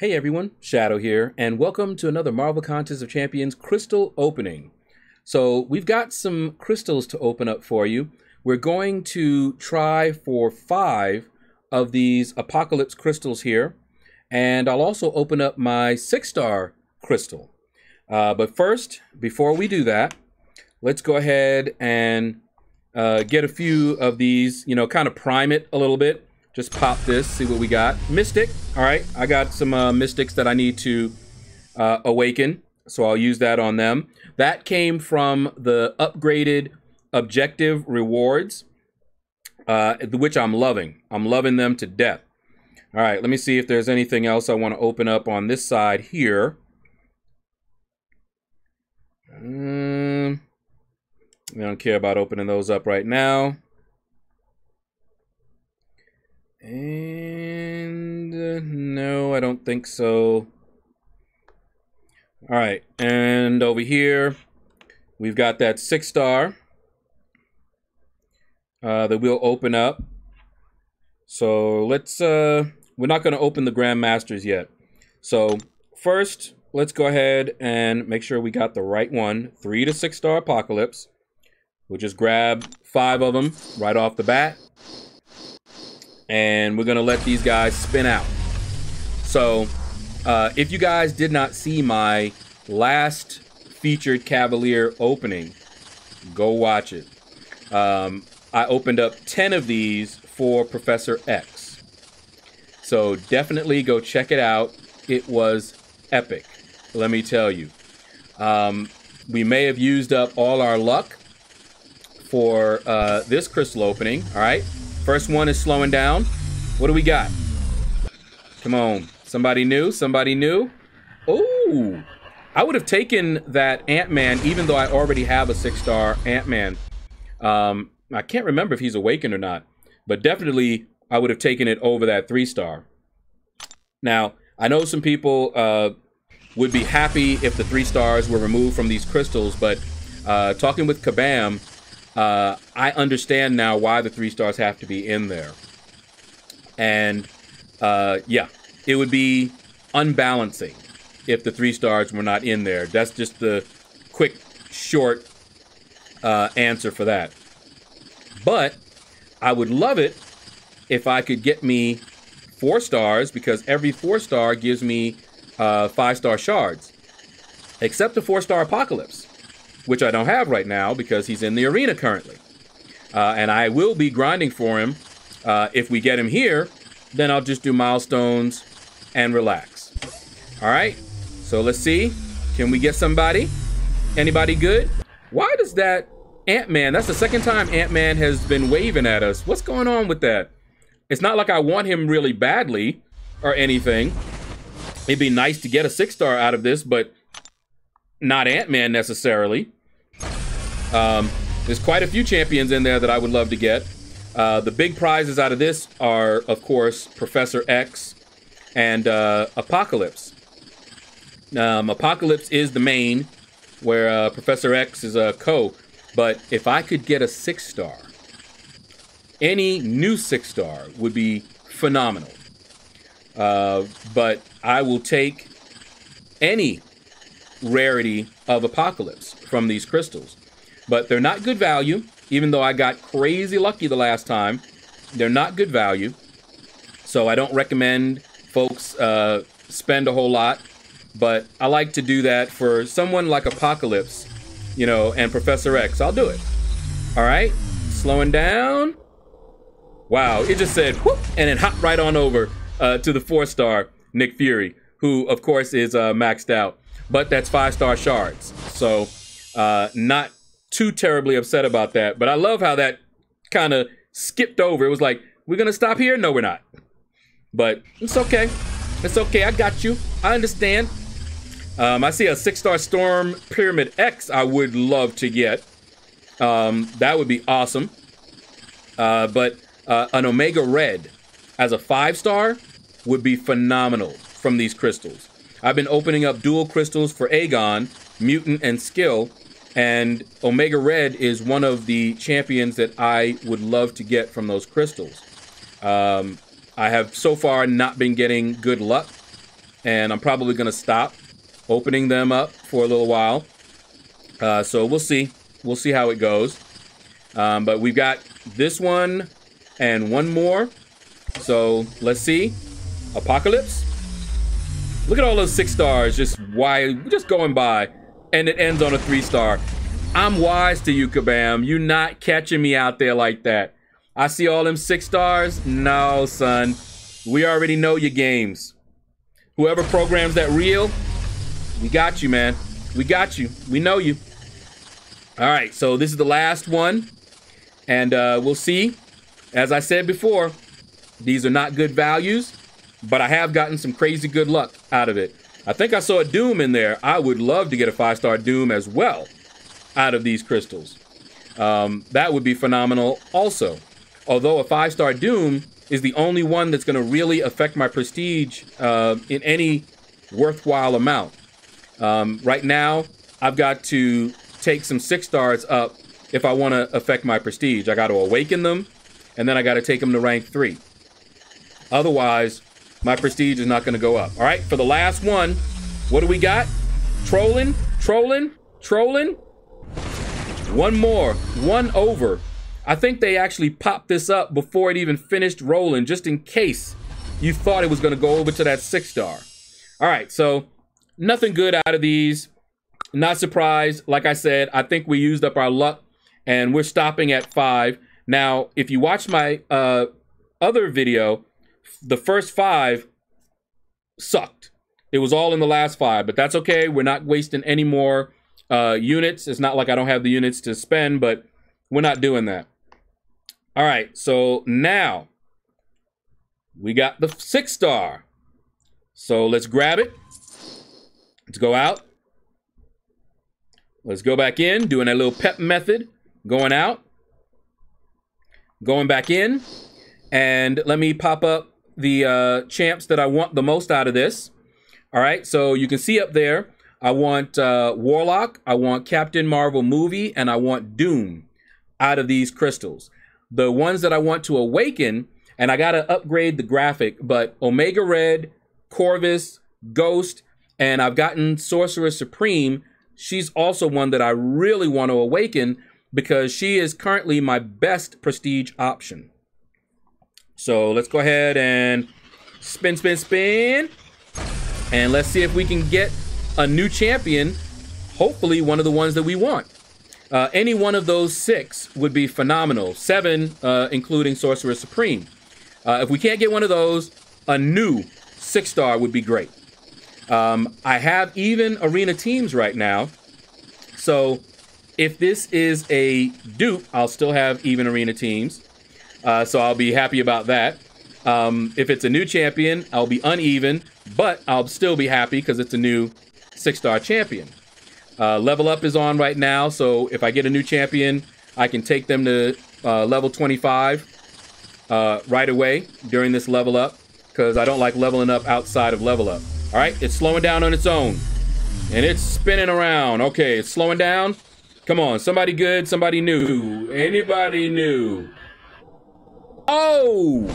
Hey everyone, Shaedow here, and welcome to another Marvel Contest of Champions crystal opening. So we've got some crystals to open up for you. We're going to try for five of these Apocalypse crystals here, and I'll also open up my six-star crystal. Uh, but first, before we do that, let's go ahead and uh, get a few of these, you know, kind of prime it a little bit. Just pop this, see what we got. Mystic, all right. I got some uh, Mystics that I need to uh, awaken, so I'll use that on them. That came from the upgraded objective rewards, uh, which I'm loving. I'm loving them to death. All right, let me see if there's anything else I want to open up on this side here. Um, I don't care about opening those up right now. And uh, no, I don't think so. All right, and over here, we've got that six star uh, that we'll open up. So let's, uh, we're not going to open the Grandmasters yet. So first, let's go ahead and make sure we got the right one. Three to six star Apocalypse. We'll just grab five of them right off the bat and we're gonna let these guys spin out. So, uh, if you guys did not see my last featured Cavalier opening, go watch it. Um, I opened up 10 of these for Professor X. So definitely go check it out. It was epic, let me tell you. Um, we may have used up all our luck for uh, this crystal opening, all right? First one is slowing down. What do we got? Come on. Somebody new? Somebody new? Oh, I would have taken that Ant-Man even though I already have a six-star Ant-Man. Um, I can't remember if he's awakened or not, but definitely I would have taken it over that three-star. Now, I know some people uh, would be happy if the three stars were removed from these crystals, but uh, talking with Kabam, uh, I understand now why the three stars have to be in there. And uh, yeah, it would be unbalancing if the three stars were not in there. That's just the quick, short uh, answer for that. But I would love it if I could get me four stars because every four star gives me uh, five star shards, except the four star apocalypse which I don't have right now because he's in the arena currently. Uh, and I will be grinding for him. Uh, if we get him here, then I'll just do milestones and relax. All right, so let's see. Can we get somebody? Anybody good? Why does that Ant-Man, that's the second time Ant-Man has been waving at us. What's going on with that? It's not like I want him really badly or anything. It'd be nice to get a six star out of this, but not Ant-Man necessarily. Um, there's quite a few champions in there that I would love to get. Uh, the big prizes out of this are, of course, Professor X and uh, Apocalypse. Um, Apocalypse is the main, where uh, Professor X is a co. But if I could get a six star, any new six star would be phenomenal. Uh, but I will take any rarity of Apocalypse from these crystals. But they're not good value, even though I got crazy lucky the last time. They're not good value. So I don't recommend folks uh, spend a whole lot. But I like to do that for someone like Apocalypse, you know, and Professor X. I'll do it. All right? Slowing down. Wow, it just said whoop, and then hop right on over uh, to the four star Nick Fury, who, of course, is uh, maxed out. But that's five star shards. So, uh, not too terribly upset about that. But I love how that kind of skipped over. It was like, we're going to stop here? No, we're not. But it's okay. It's okay. I got you. I understand. Um, I see a six-star Storm Pyramid X I would love to get. Um, that would be awesome. Uh, but uh, an Omega Red as a five-star would be phenomenal from these crystals. I've been opening up dual crystals for Aegon, Mutant, and Skill, and Omega Red is one of the champions that I would love to get from those crystals. Um, I have so far not been getting good luck and I'm probably going to stop opening them up for a little while. Uh, so we'll see. We'll see how it goes. Um, but we've got this one and one more. So let's see. Apocalypse. Look at all those six stars just why just going by. And it ends on a three star. I'm wise to you, Kabam. You not catching me out there like that. I see all them six stars. No, son. We already know your games. Whoever programs that reel, we got you, man. We got you. We know you. All right, so this is the last one. And uh, we'll see. As I said before, these are not good values, but I have gotten some crazy good luck out of it. I think I saw a Doom in there. I would love to get a five-star Doom as well out of these crystals. Um, that would be phenomenal also. Although a five-star Doom is the only one that's going to really affect my prestige uh, in any worthwhile amount. Um, right now, I've got to take some six stars up if I want to affect my prestige. I got to awaken them, and then I got to take them to rank three. Otherwise, my prestige is not going to go up. All right, for the last one, what do we got? Trolling, trolling, trolling. One more, one over. I think they actually popped this up before it even finished rolling, just in case you thought it was going to go over to that six star. All right, so nothing good out of these. Not surprised. Like I said, I think we used up our luck and we're stopping at five. Now, if you watch my uh, other video, the first five sucked. It was all in the last five, but that's okay. We're not wasting any more uh, units. It's not like I don't have the units to spend, but we're not doing that. All right, so now we got the six star. So let's grab it. Let's go out. Let's go back in, doing that little pep method, going out, going back in, and let me pop up the uh, champs that I want the most out of this. All right, so you can see up there, I want uh, Warlock, I want Captain Marvel movie, and I want Doom out of these crystals. The ones that I want to awaken, and I got to upgrade the graphic, but Omega Red, Corvus, Ghost, and I've gotten Sorcerer Supreme she's also one that I really want to awaken because she is currently my best prestige option. So let's go ahead and spin, spin, spin. And let's see if we can get a new champion. Hopefully one of the ones that we want. Uh, any one of those six would be phenomenal. Seven, uh, including Sorcerer Supreme. Uh, if we can't get one of those, a new six star would be great. Um, I have even arena teams right now. So if this is a dupe, I'll still have even arena teams. Uh, so I'll be happy about that. Um, if it's a new champion, I'll be uneven, but I'll still be happy because it's a new six-star champion. Uh, level up is on right now, so if I get a new champion, I can take them to uh, level 25 uh, right away during this level up because I don't like leveling up outside of level up. All right, it's slowing down on its own. And it's spinning around. Okay, it's slowing down. Come on, somebody good, somebody new. Anybody new? Oh!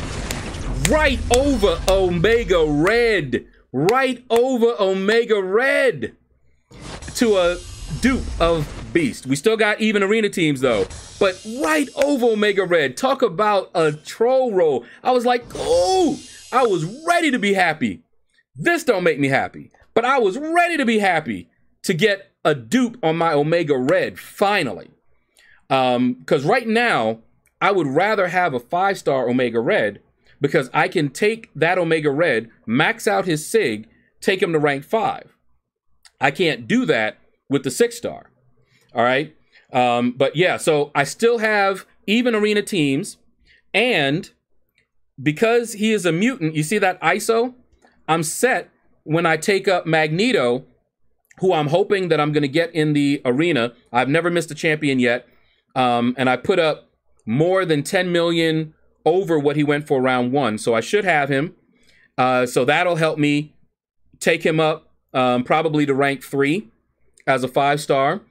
Right over Omega Red. Right over Omega Red. To a dupe of Beast. We still got even arena teams though. But right over Omega Red. Talk about a troll roll. I was like, oh! I was ready to be happy. This don't make me happy. But I was ready to be happy to get a dupe on my Omega Red, finally. Um, Because um, right now, I would rather have a five star Omega Red because I can take that Omega Red, max out his SIG, take him to rank five. I can't do that with the six star. All right. Um, but yeah, so I still have even arena teams. And because he is a mutant, you see that ISO? I'm set when I take up Magneto, who I'm hoping that I'm going to get in the arena. I've never missed a champion yet. Um, and I put up more than 10 million over what he went for round one. So I should have him. Uh, so that'll help me take him up um, probably to rank three as a five star.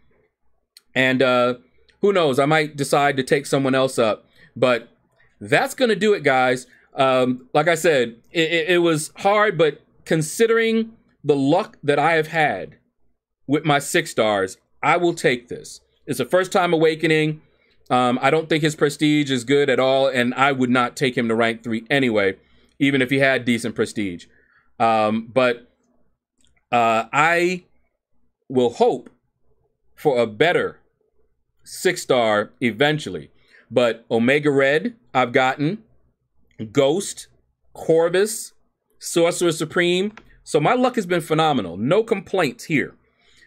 And uh, who knows? I might decide to take someone else up. But that's going to do it, guys. Um, like I said, it, it, it was hard, but considering the luck that I have had with my six stars, I will take this. It's a first time awakening. Um, I don't think his prestige is good at all, and I would not take him to rank three anyway, even if he had decent prestige. Um, but uh, I will hope for a better six star eventually. But Omega Red, I've gotten Ghost, Corvus, Sorcerer Supreme. So my luck has been phenomenal. No complaints here.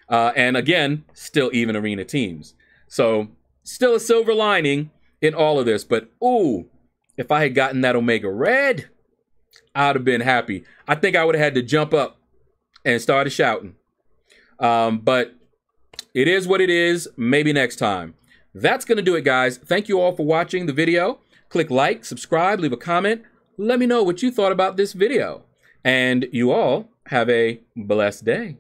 Uh, and again, still even arena teams. So still a silver lining in all of this. But ooh, if I had gotten that Omega Red, I'd have been happy. I think I would have had to jump up and started shouting. Um, but it is what it is. Maybe next time. That's going to do it, guys. Thank you all for watching the video. Click like, subscribe, leave a comment. Let me know what you thought about this video. And you all have a blessed day.